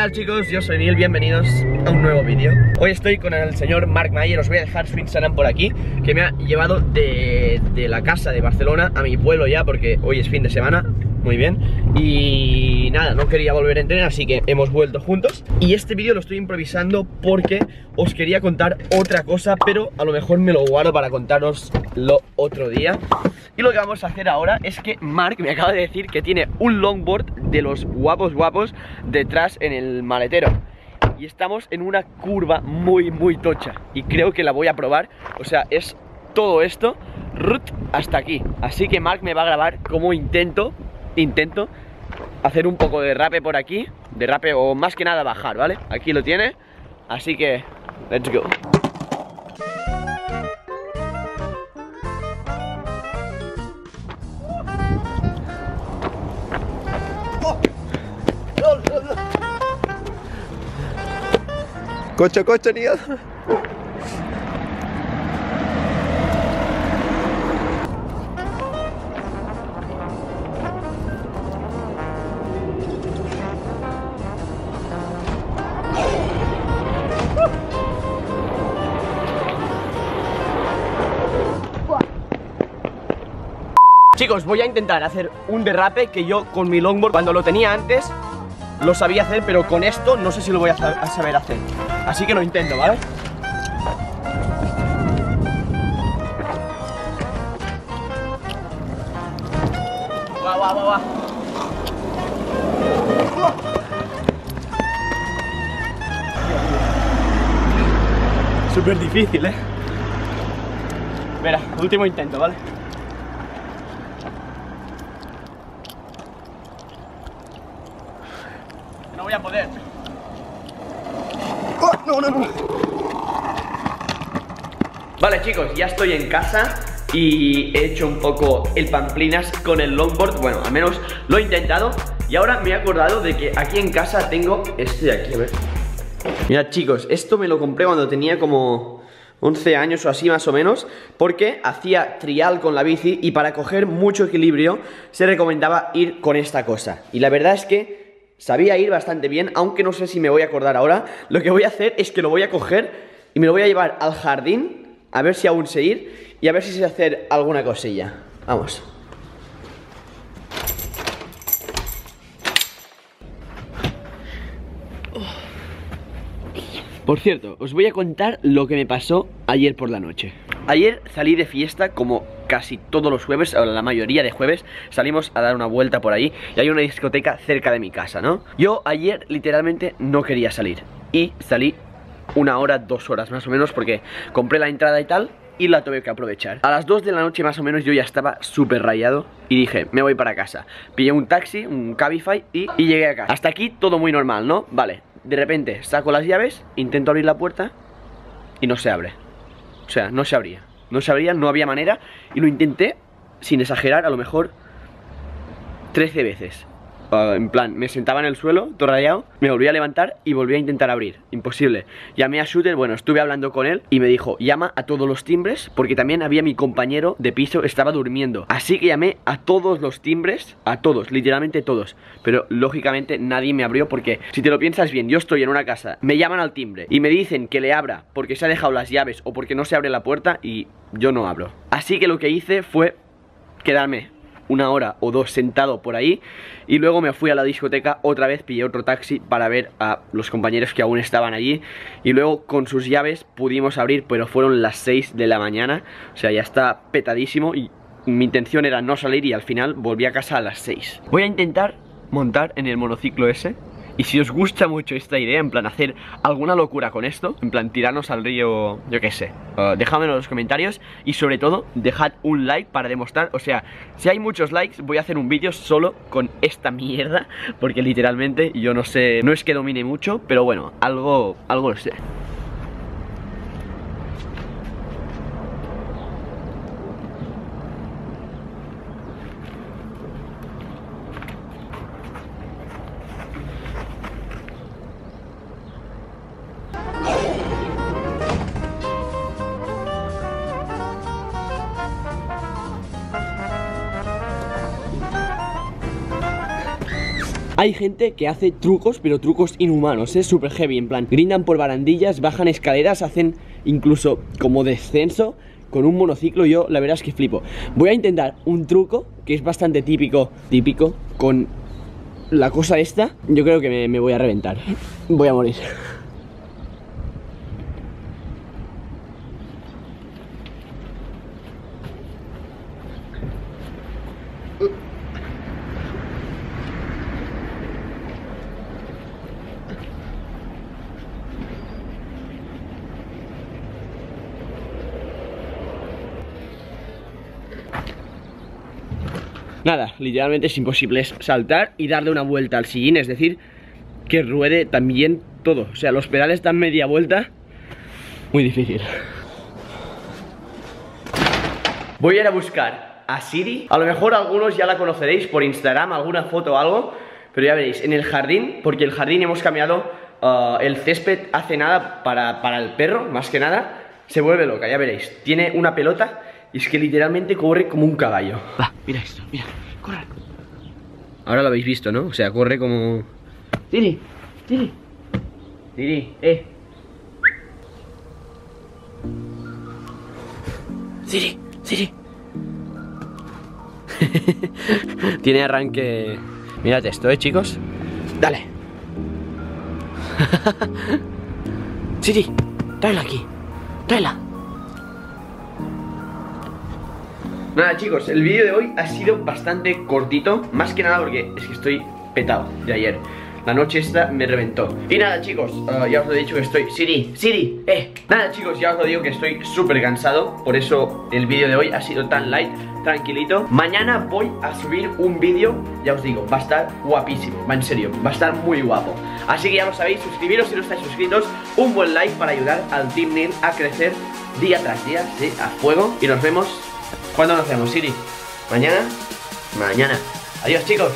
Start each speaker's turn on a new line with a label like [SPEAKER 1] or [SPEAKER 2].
[SPEAKER 1] tal chicos? Yo soy Neil, bienvenidos a un nuevo vídeo Hoy estoy con el señor Mark Mayer, os voy a dejar su Instagram por aquí Que me ha llevado de, de la casa de Barcelona a mi pueblo ya porque hoy es fin de semana muy bien. Y nada, no quería volver a entrenar, así que hemos vuelto juntos. Y este vídeo lo estoy improvisando porque os quería contar otra cosa Pero a lo mejor me lo guardo para contaroslo otro día. Y lo que vamos a hacer ahora es que Mark me acaba de decir que tiene un longboard de los guapos guapos detrás en el maletero. Y estamos en una curva muy muy tocha. Y creo que la voy a probar, o sea, es todo esto hasta aquí, así que Mark me va a grabar como intento intento hacer un poco de rape por aquí, de rape o más que nada bajar, ¿vale? Aquí lo tiene, así que let's go. Coche, coche, tío. Chicos, voy a intentar hacer un derrape que yo con mi longboard cuando lo tenía antes lo sabía hacer, pero con esto no sé si lo voy a, saber hacer. Así que lo intento, ¿vale? Va, va, va, va. Súper difícil, ¿eh? Mira, último intento, ¿vale? No voy a poder. Oh, no, no, no. Vale chicos, ya estoy en casa y he hecho un poco el pamplinas con el longboard Bueno, al menos lo he intentado Y ahora me he acordado de que aquí en casa tengo este de aquí, a ver Mirad chicos, esto me lo compré cuando tenía como 11 años o así más o menos Porque hacía trial con la bici y para coger mucho equilibrio se recomendaba ir con esta cosa Y la verdad es que Sabía ir bastante bien, aunque no sé si me voy a acordar ahora. Lo que voy a hacer es que lo voy a coger y me lo voy a llevar al jardín, a ver si aún sé ir y a ver si sé hacer alguna cosilla. Vamos. Por cierto, os voy a contar lo que me pasó ayer por la noche. Ayer salí de fiesta como casi todos los jueves, o la mayoría de jueves, salimos a dar una vuelta por ahí y hay una discoteca cerca de mi casa, ¿no? Yo ayer literalmente no quería salir y salí una hora, dos horas más o menos porque compré la entrada y tal y la tuve que aprovechar. A las 2 de la noche más o menos yo ya estaba súper rayado y dije, me voy para casa. Pillé un taxi, un Cabify y, y llegué a casa. Hasta aquí todo muy normal, ¿no? Vale, de repente saco las llaves, intento abrir la puerta y no se abre. O sea, no se abría. No se no había manera. Y lo intenté, sin exagerar, a lo mejor 13 veces. En plan, me sentaba en el suelo, todo rayado, me volví a levantar y volví a intentar abrir. Imposible. Llamé a Shooter, bueno, estuve hablando con él y me dijo, llama a todos los timbres, porque también había mi compañero de piso, estaba durmiendo. Así que llamé a todos los timbres, a todos, literalmente todos. Pero lógicamente nadie me abrió porque, si te lo piensas bien, yo estoy en una casa, me llaman al timbre y me dicen que le abra porque se ha dejado las llaves o porque no se abre la puerta y yo no abro. Así que lo que hice fue quedarme una hora o dos sentado por ahí y luego me fui a la discoteca otra vez, pillé otro taxi para ver a los compañeros que aún estaban allí y luego con sus llaves pudimos abrir, pero fueron las 6 de la mañana, o sea ya está petadísimo y mi intención era no salir y al final volví a casa a las 6. Voy a intentar montar en el monociclo ese y si os gusta mucho esta idea, en plan hacer alguna locura con esto, en plan tirarnos al río, yo qué sé, uh, dejadmelo en los comentarios y sobre todo dejad un like para demostrar, o sea, si hay muchos likes voy a hacer un vídeo solo con esta mierda, porque literalmente yo no sé, no es que domine mucho, pero bueno, algo, algo lo sé. Hay gente que hace trucos, pero trucos inhumanos, es súper heavy, en plan, grindan por barandillas, bajan escaleras, hacen incluso como descenso con un monociclo, yo la verdad es que flipo. Voy a intentar un truco que es bastante típico, típico, con la cosa esta, yo creo que me voy a reventar. Voy a morir. Nada, literalmente es imposible saltar y darle una vuelta al sillín, es decir, que ruede también todo. O sea, los pedales dan media vuelta. Muy difícil. Voy a ir a buscar a Siri. A lo mejor algunos ya la conoceréis por Instagram, alguna foto o algo. Pero ya veréis, en el jardín, porque el jardín hemos cambiado uh, el césped hace nada para, para el perro, más que nada, se vuelve loca, ya veréis. Tiene una pelota y es que literalmente corre como un caballo. Va, mira esto, mira, corre. Ahora lo habéis visto, ¿no? O sea, corre como... Tiri, Tiri. Tiri, eh. Siri, Siri. Tiene arranque... Mirad esto, ¿eh, chicos? Dale. Siri, tráela aquí. Tráela. Nada chicos, el vídeo de hoy ha sido bastante cortito Más que nada porque es que estoy petado de ayer. La noche esta me reventó. Y nada chicos, uh, ya os lo he dicho que estoy Siri, Siri, eh. Nada chicos, ya os lo digo que estoy súper cansado Por eso el vídeo de hoy ha sido tan light Tranquilito. Mañana voy a subir un vídeo Ya os digo, va a estar guapísimo Va en serio, va a estar muy guapo. Así que ya lo sabéis, suscribiros si no estáis suscritos Un buen like para ayudar al Team Neil a crecer Día tras día, sí, a fuego. Y nos vemos ¿Cuándo nos vemos, Siri? ¿Mañana? Mañana. Adiós, chicos.